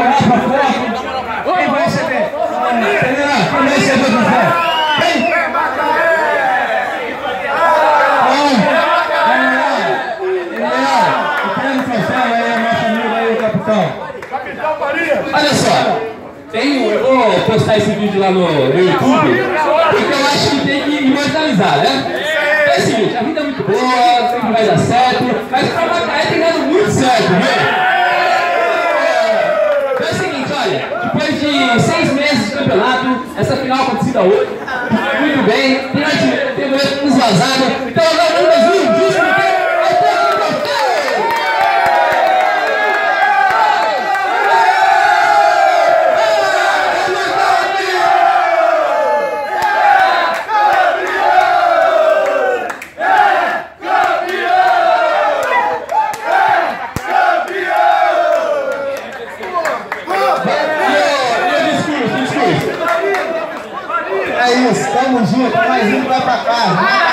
moral pra foto. Quem vai receber? Entendeu? Quem vai receber o troféu? Quem? Olha só, tem, eu vou postar esse vídeo lá no, no YouTube, porque eu acho que tem que imortalizar, né? É o seguinte, a vida é muito boa, sempre vai dar certo, mas o Macaé tem dado muito certo, né? Olha, depois de seis meses de campeonato, essa final acontecida hoje, muito bem, tem, tem um vazado, então agora vamos mais um, justo porque é o troféu! Meu discurso, discurso. É isso, tamo junto, mais um vai pra casa.